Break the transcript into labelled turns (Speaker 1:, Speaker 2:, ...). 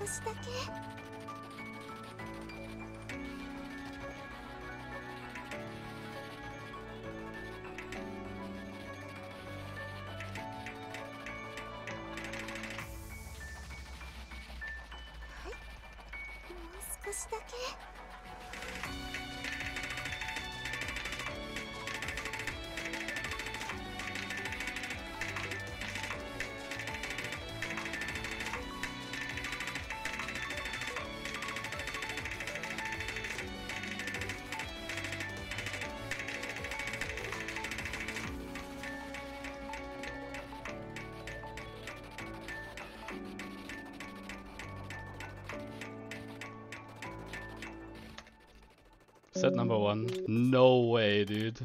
Speaker 1: 少しだけ。少しだけ。
Speaker 2: Set number one. No way, dude.